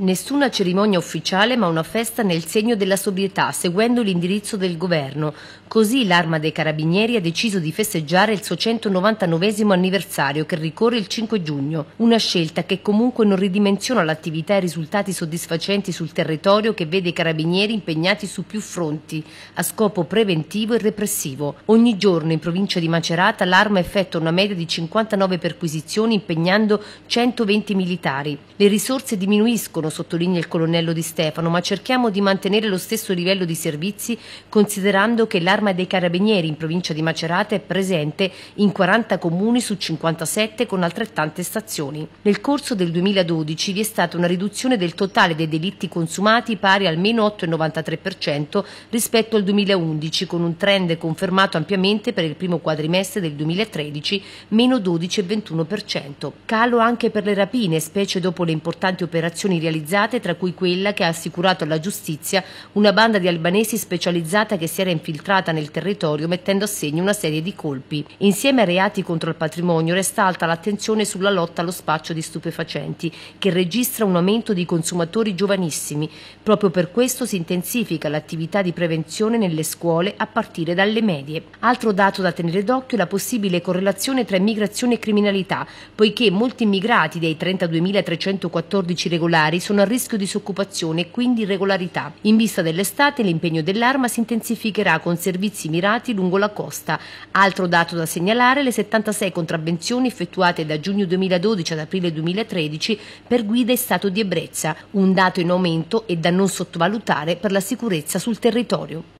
Nessuna cerimonia ufficiale ma una festa nel segno della sobrietà, seguendo l'indirizzo del governo. Così l'Arma dei Carabinieri ha deciso di festeggiare il suo 199 anniversario che ricorre il 5 giugno. Una scelta che comunque non ridimensiona l'attività e i risultati soddisfacenti sul territorio che vede i carabinieri impegnati su più fronti, a scopo preventivo e repressivo. Ogni giorno in provincia di Macerata l'Arma effettua una media di 59 perquisizioni impegnando 120 militari. Le risorse diminuiscono sottolinea il colonnello Di Stefano, ma cerchiamo di mantenere lo stesso livello di servizi considerando che l'Arma dei Carabinieri in provincia di Macerata è presente in 40 comuni su 57 con altrettante stazioni. Nel corso del 2012 vi è stata una riduzione del totale dei delitti consumati pari almeno 8,93% rispetto al 2011 con un trend confermato ampiamente per il primo quadrimestre del 2013 meno 12,21%. Calo anche per le rapine, specie dopo le importanti operazioni realizzate realizzate, tra cui quella che ha assicurato alla giustizia una banda di albanesi specializzata che si era infiltrata nel territorio mettendo a segno una serie di colpi. Insieme ai reati contro il patrimonio resta alta l'attenzione sulla lotta allo spaccio di stupefacenti, che registra un aumento di consumatori giovanissimi. Proprio per questo si intensifica l'attività di prevenzione nelle scuole a partire dalle medie. Altro dato da tenere d'occhio è la possibile correlazione tra immigrazione e criminalità, poiché molti immigrati dei 32.314 regolari sono a rischio disoccupazione e quindi irregolarità. In vista dell'estate l'impegno dell'arma si intensificherà con servizi mirati lungo la costa. Altro dato da segnalare le 76 contravvenzioni effettuate da giugno 2012 ad aprile 2013 per guida in stato di ebbrezza, un dato in aumento e da non sottovalutare per la sicurezza sul territorio.